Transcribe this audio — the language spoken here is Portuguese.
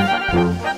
Música